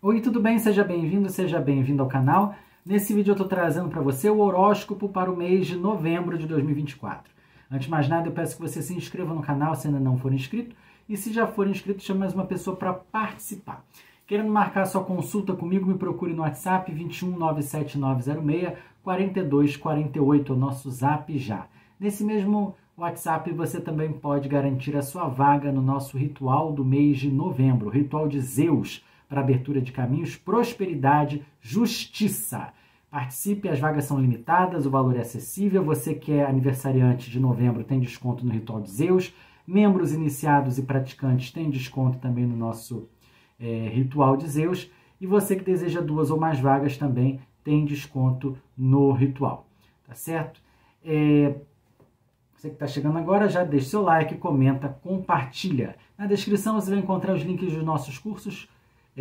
Oi, tudo bem? Seja bem-vindo, seja bem-vindo ao canal. Nesse vídeo eu estou trazendo para você o horóscopo para o mês de novembro de 2024. Antes de mais nada, eu peço que você se inscreva no canal se ainda não for inscrito e se já for inscrito, chame mais uma pessoa para participar. Querendo marcar sua consulta comigo, me procure no WhatsApp 21 97906 4248, o nosso zap já. Nesse mesmo WhatsApp você também pode garantir a sua vaga no nosso ritual do mês de novembro, o ritual de Zeus para abertura de caminhos, prosperidade, justiça. Participe, as vagas são limitadas, o valor é acessível. Você que é aniversariante de novembro tem desconto no Ritual de Zeus. Membros iniciados e praticantes têm desconto também no nosso é, Ritual de Zeus. E você que deseja duas ou mais vagas também tem desconto no ritual. Tá certo? É, você que está chegando agora, já deixa seu like, comenta, compartilha. Na descrição você vai encontrar os links dos nossos cursos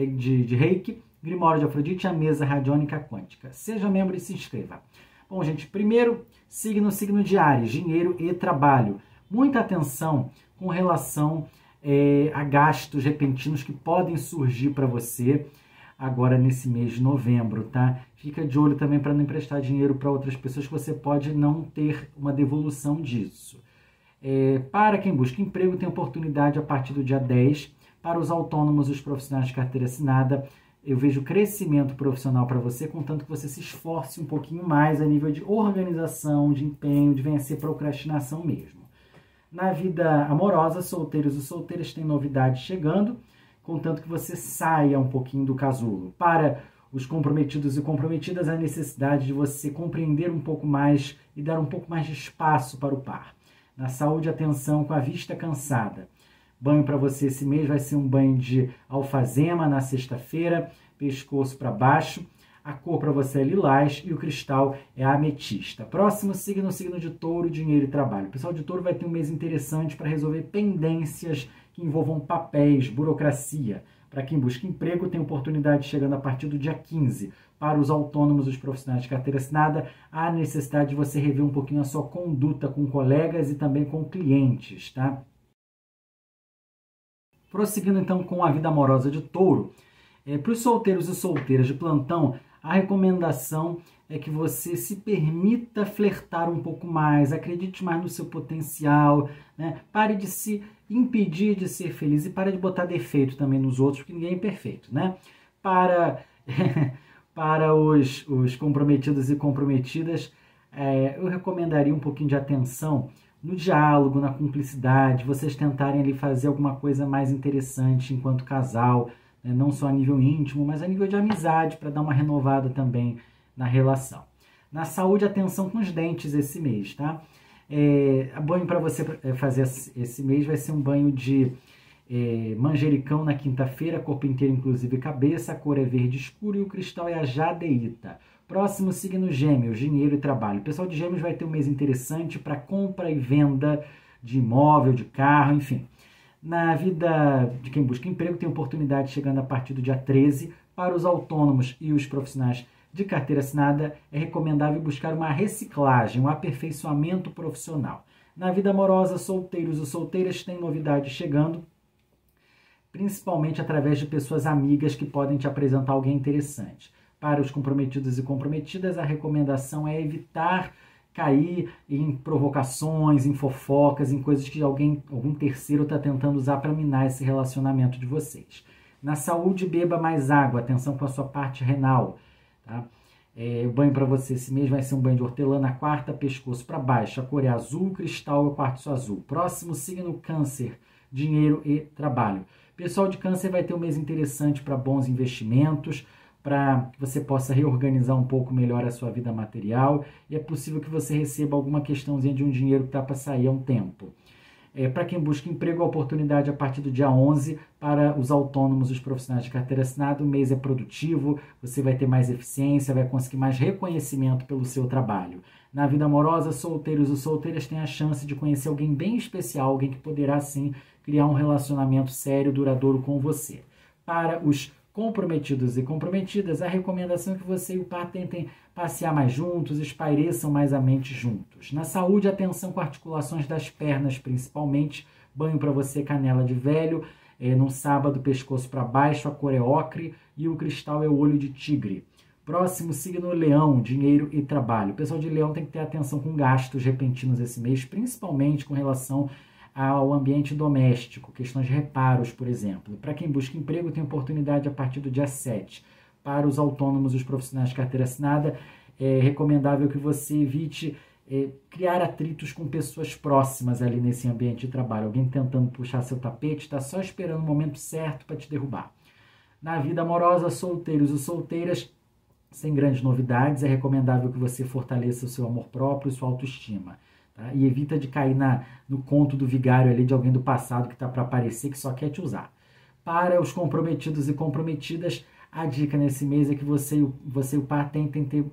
de, de reiki, Grimório de Afrodite e a mesa radiônica quântica. Seja membro e se inscreva. Bom, gente, primeiro, signo, signo de Ares, dinheiro e trabalho. Muita atenção com relação é, a gastos repentinos que podem surgir para você agora nesse mês de novembro, tá? Fica de olho também para não emprestar dinheiro para outras pessoas que você pode não ter uma devolução disso. É, para quem busca emprego, tem oportunidade a partir do dia 10 para os autônomos e os profissionais de carteira assinada, eu vejo crescimento profissional para você, contanto que você se esforce um pouquinho mais a nível de organização, de empenho, de vencer procrastinação mesmo. Na vida amorosa, solteiros e solteiras têm novidades chegando, contanto que você saia um pouquinho do casulo. Para os comprometidos e comprometidas, a necessidade de você compreender um pouco mais e dar um pouco mais de espaço para o par. Na saúde, atenção com a vista cansada. Banho para você esse mês vai ser um banho de alfazema na sexta-feira, pescoço para baixo. A cor para você é lilás e o cristal é ametista. Próximo signo, signo de touro, dinheiro e trabalho. O pessoal de touro vai ter um mês interessante para resolver pendências que envolvam papéis, burocracia. Para quem busca emprego, tem oportunidade chegando a partir do dia 15. Para os autônomos os profissionais de carteira assinada, há necessidade de você rever um pouquinho a sua conduta com colegas e também com clientes, tá? Prosseguindo então com a vida amorosa de touro, é, para os solteiros e solteiras de plantão, a recomendação é que você se permita flertar um pouco mais, acredite mais no seu potencial, né? pare de se impedir de ser feliz e pare de botar defeito também nos outros, porque ninguém é perfeito. Né? Para, para os, os comprometidos e comprometidas, é, eu recomendaria um pouquinho de atenção no diálogo, na cumplicidade, vocês tentarem ali fazer alguma coisa mais interessante enquanto casal, né? não só a nível íntimo, mas a nível de amizade, para dar uma renovada também na relação. Na saúde, atenção com os dentes esse mês, tá? É, banho para você é, fazer esse mês vai ser um banho de é, manjericão na quinta-feira, corpo inteiro, inclusive cabeça, a cor é verde escuro e o cristal é a jadeíta. Próximo signo Gêmeos, dinheiro e trabalho. O pessoal de Gêmeos vai ter um mês interessante para compra e venda de imóvel, de carro, enfim. Na vida de quem busca emprego, tem oportunidade chegando a partir do dia 13. Para os autônomos e os profissionais de carteira assinada, é recomendável buscar uma reciclagem, um aperfeiçoamento profissional. Na vida amorosa, solteiros e solteiras têm novidades chegando, principalmente através de pessoas amigas que podem te apresentar alguém interessante. Para os comprometidos e comprometidas, a recomendação é evitar cair em provocações, em fofocas, em coisas que alguém, algum terceiro está tentando usar para minar esse relacionamento de vocês. Na saúde, beba mais água, atenção com a sua parte renal. Tá? É, o banho para você esse mês vai ser um banho de hortelã na quarta, pescoço para baixo. A cor é azul, cristal é o quartzo azul. Próximo signo, câncer, dinheiro e trabalho. Pessoal de câncer vai ter um mês interessante para bons investimentos, para que você possa reorganizar um pouco melhor a sua vida material e é possível que você receba alguma questãozinha de um dinheiro que está para sair há um tempo. É, para quem busca emprego, a oportunidade a partir do dia 11 para os autônomos, os profissionais de carteira assinada. O mês é produtivo, você vai ter mais eficiência, vai conseguir mais reconhecimento pelo seu trabalho. Na vida amorosa, solteiros e solteiras têm a chance de conhecer alguém bem especial, alguém que poderá sim criar um relacionamento sério, duradouro com você. Para os comprometidos e comprometidas, a recomendação é que você e o par tentem passear mais juntos, espaireçam mais a mente juntos. Na saúde, atenção com articulações das pernas, principalmente, banho para você, canela de velho, É, no sábado, pescoço para baixo, a cor é ocre e o cristal é o olho de tigre. Próximo signo leão, dinheiro e trabalho. O pessoal de leão tem que ter atenção com gastos repentinos esse mês, principalmente com relação ao ambiente doméstico, questões de reparos, por exemplo. Para quem busca emprego, tem oportunidade a partir do dia 7. Para os autônomos e os profissionais de carteira assinada, é recomendável que você evite é, criar atritos com pessoas próximas ali nesse ambiente de trabalho. Alguém tentando puxar seu tapete, está só esperando o momento certo para te derrubar. Na vida amorosa, solteiros e solteiras, sem grandes novidades, é recomendável que você fortaleça o seu amor próprio e sua autoestima. Tá? E evita de cair na, no conto do vigário ali de alguém do passado que está para aparecer, que só quer te usar. Para os comprometidos e comprometidas, a dica nesse mês é que você, você e o par tentem ter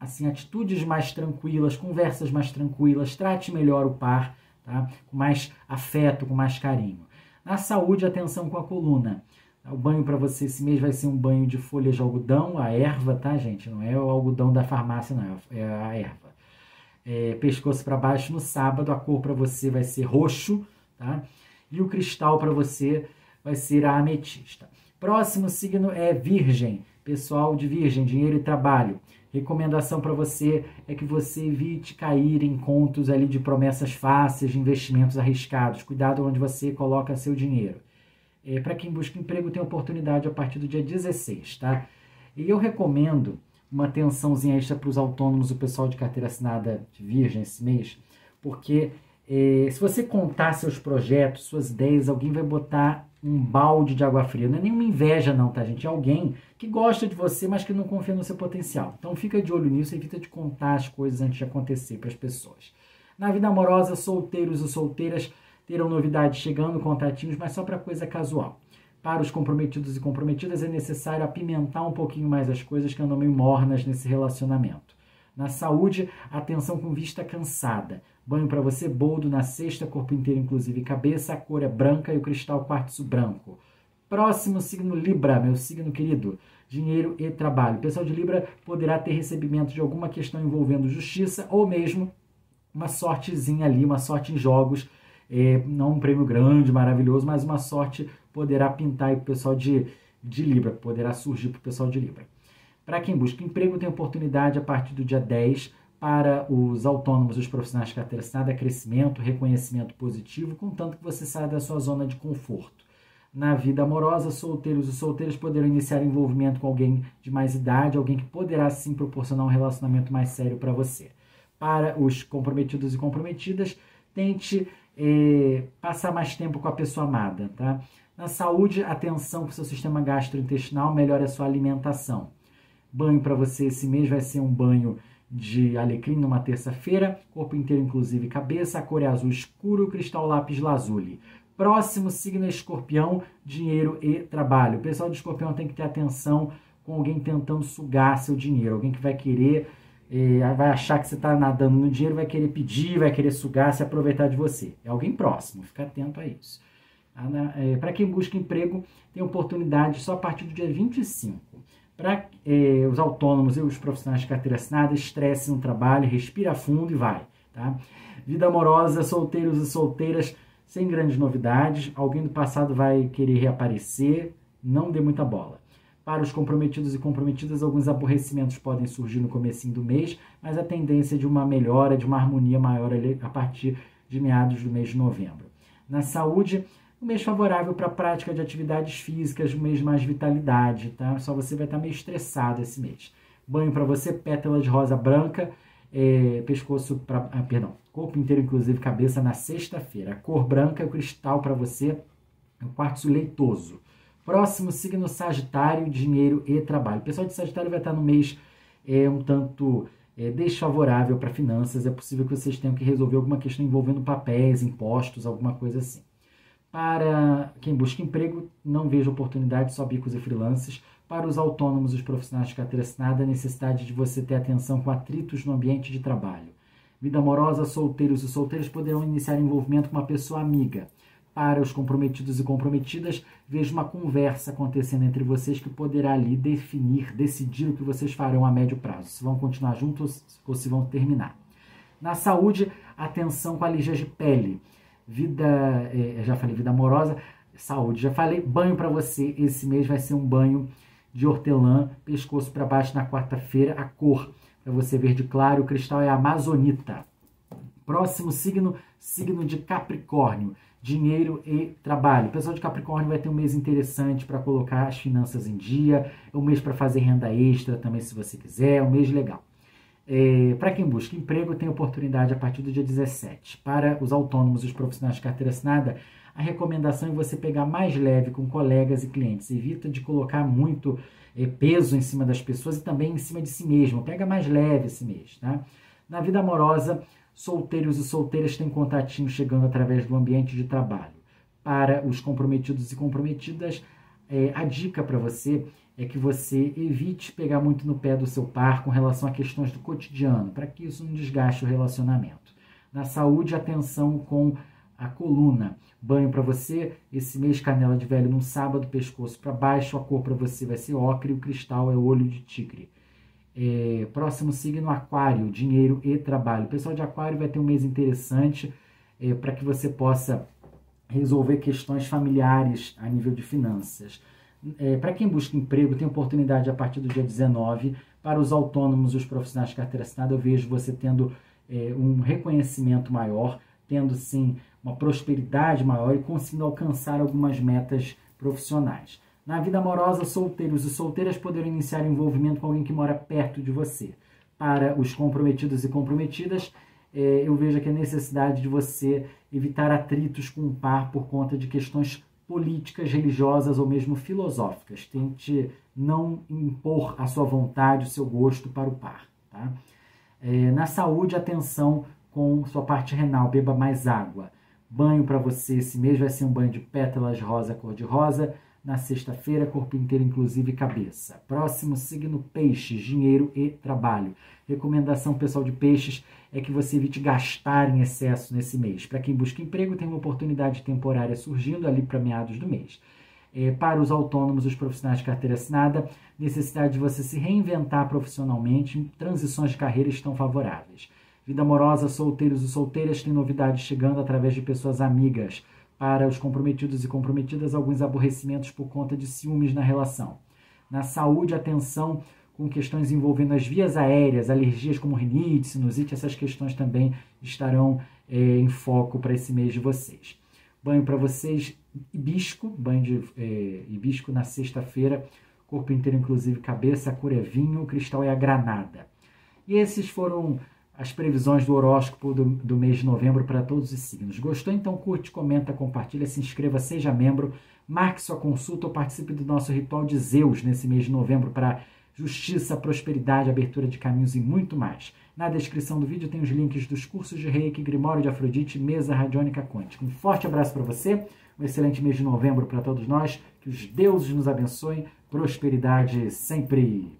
assim, atitudes mais tranquilas, conversas mais tranquilas, trate melhor o par, tá? com mais afeto, com mais carinho. Na saúde, atenção com a coluna. O banho para você esse mês vai ser um banho de folhas de algodão, a erva, tá, gente? Não é o algodão da farmácia, não, é a erva. É, pescoço para baixo no sábado, a cor para você vai ser roxo, tá? E o cristal para você vai ser a ametista. Próximo signo é Virgem, pessoal de Virgem, dinheiro e trabalho. Recomendação para você é que você evite cair em contos ali de promessas fáceis, de investimentos arriscados. Cuidado onde você coloca seu dinheiro. É, para quem busca emprego, tem oportunidade a partir do dia 16, tá? E eu recomendo uma atençãozinha extra para os autônomos, o pessoal de carteira assinada de Virgem esse mês, porque é, se você contar seus projetos, suas ideias, alguém vai botar um balde de água fria. Não é nenhuma inveja, não, tá, gente? É alguém que gosta de você, mas que não confia no seu potencial. Então fica de olho nisso, evita de contar as coisas antes de acontecer para as pessoas. Na vida amorosa, solteiros e solteiras terão novidades chegando, contatinhos, mas só para coisa casual. Para os comprometidos e comprometidas é necessário apimentar um pouquinho mais as coisas que andam meio mornas nesse relacionamento. Na saúde, atenção com vista cansada. Banho para você, boldo na sexta, corpo inteiro, inclusive cabeça, a cor é branca e o cristal quartzo branco. Próximo signo Libra, meu signo querido. Dinheiro e trabalho. O pessoal de Libra poderá ter recebimento de alguma questão envolvendo justiça ou mesmo uma sortezinha ali, uma sorte em jogos é, não um prêmio grande, maravilhoso, mas uma sorte poderá pintar para o pessoal de, de Libra, poderá surgir para o pessoal de Libra. Para quem busca emprego, tem oportunidade a partir do dia 10 para os autônomos os profissionais de carteira assinada, crescimento, reconhecimento positivo, contanto que você saia da sua zona de conforto. Na vida amorosa, solteiros e solteiras poderão iniciar envolvimento com alguém de mais idade, alguém que poderá sim proporcionar um relacionamento mais sério para você. Para os comprometidos e comprometidas, tente é, passar mais tempo com a pessoa amada, tá? Na saúde, atenção com o seu sistema gastrointestinal, melhore a sua alimentação. Banho para você esse mês vai ser um banho de alecrim numa terça-feira, corpo inteiro, inclusive cabeça, a cor é azul escuro, cristal lápis lazuli. Próximo signo é escorpião, dinheiro e trabalho. O pessoal de escorpião tem que ter atenção com alguém tentando sugar seu dinheiro, alguém que vai querer é, vai achar que você está nadando no dinheiro, vai querer pedir, vai querer sugar, se aproveitar de você. É alguém próximo, fica atento a isso. Tá, né? É, Para quem busca emprego, tem oportunidade só a partir do dia 25. Para é, os autônomos e os profissionais de carteira assinada, estresse no trabalho, respira fundo e vai. Tá? Vida amorosa, solteiros e solteiras, sem grandes novidades. Alguém do passado vai querer reaparecer, não dê muita bola. Para os comprometidos e comprometidas, alguns aborrecimentos podem surgir no comecinho do mês, mas a tendência é de uma melhora, de uma harmonia maior a partir de meados do mês de novembro. Na saúde, um mês favorável para a prática de atividades físicas, um mês mais vitalidade, tá? Só você vai estar meio estressado esse mês. Banho para você, pétala de rosa branca, é, pescoço para, ah, perdão, corpo inteiro, inclusive cabeça na sexta-feira. Cor branca é cristal para você, é o quartzo leitoso. Próximo signo Sagitário, dinheiro e trabalho. O pessoal de Sagitário vai estar no mês é, um tanto é, desfavorável para finanças. É possível que vocês tenham que resolver alguma questão envolvendo papéis, impostos, alguma coisa assim. Para quem busca emprego, não vejo oportunidade, só bicos e freelancers. Para os autônomos e os profissionais de carteira assinada, a necessidade de você ter atenção com atritos no ambiente de trabalho. Vida amorosa, solteiros e solteiras poderão iniciar envolvimento com uma pessoa amiga para os comprometidos e comprometidas, vejo uma conversa acontecendo entre vocês que poderá ali definir, decidir o que vocês farão a médio prazo, se vão continuar juntos ou se vão terminar. Na saúde, atenção com alergias de pele. Vida, é, já falei, vida amorosa, saúde. Já falei, banho para você esse mês vai ser um banho de hortelã, pescoço para baixo na quarta-feira, a cor para você verde claro, o cristal é amazonita. Próximo signo, signo de Capricórnio, dinheiro e trabalho. O pessoal de Capricórnio vai ter um mês interessante para colocar as finanças em dia, é um mês para fazer renda extra também, se você quiser, é um mês legal. É, para quem busca emprego, tem oportunidade a partir do dia 17. Para os autônomos e os profissionais de carteira assinada, a recomendação é você pegar mais leve com colegas e clientes. Evita de colocar muito é, peso em cima das pessoas e também em cima de si mesmo. Pega mais leve esse mês. Tá? Na vida amorosa, solteiros e solteiras têm contatinho chegando através do ambiente de trabalho. Para os comprometidos e comprometidas, é, a dica para você é que você evite pegar muito no pé do seu par com relação a questões do cotidiano, para que isso não desgaste o relacionamento. Na saúde, atenção com a coluna. Banho para você, esse mês canela de velho no sábado, pescoço para baixo, a cor para você vai ser ocre, o cristal é olho de tigre. É, próximo signo, aquário, dinheiro e trabalho. O pessoal de aquário vai ter um mês interessante é, para que você possa resolver questões familiares a nível de finanças. É, para quem busca emprego, tem oportunidade a partir do dia 19. Para os autônomos, os profissionais de carteira assinada, eu vejo você tendo é, um reconhecimento maior, tendo sim uma prosperidade maior e conseguindo alcançar algumas metas profissionais. Na vida amorosa, solteiros e solteiras poderão iniciar envolvimento com alguém que mora perto de você. Para os comprometidos e comprometidas, é, eu vejo aqui a necessidade de você evitar atritos com o par por conta de questões políticas, religiosas ou mesmo filosóficas. Tente não impor a sua vontade, o seu gosto para o par. Tá? É, na saúde, atenção com sua parte renal, beba mais água. Banho para você esse mês vai ser um banho de pétalas rosa cor-de-rosa. Na sexta-feira, corpo inteiro, inclusive cabeça. Próximo signo, peixes, dinheiro e trabalho. Recomendação pessoal de peixes é que você evite gastar em excesso nesse mês. Para quem busca emprego, tem uma oportunidade temporária surgindo ali para meados do mês. É, para os autônomos, os profissionais de carteira assinada, necessidade de você se reinventar profissionalmente, transições de carreira estão favoráveis. Vida amorosa, solteiros e solteiras têm novidades chegando através de pessoas amigas. Para os comprometidos e comprometidas, alguns aborrecimentos por conta de ciúmes na relação. Na saúde, atenção com questões envolvendo as vias aéreas, alergias como rinite, sinusite, essas questões também estarão é, em foco para esse mês de vocês. Banho para vocês, hibisco, banho de é, hibisco na sexta-feira, corpo inteiro, inclusive cabeça, a cor é vinho, o cristal é a granada. E esses foram as previsões do horóscopo do, do mês de novembro para todos os signos. Gostou? Então curte, comenta, compartilha, se inscreva, seja membro, marque sua consulta ou participe do nosso ritual de Zeus nesse mês de novembro para justiça, prosperidade, abertura de caminhos e muito mais. Na descrição do vídeo tem os links dos cursos de Reiki, Grimório de Afrodite, Mesa Radiônica Quântica. Um forte abraço para você, um excelente mês de novembro para todos nós, que os deuses nos abençoem, prosperidade sempre.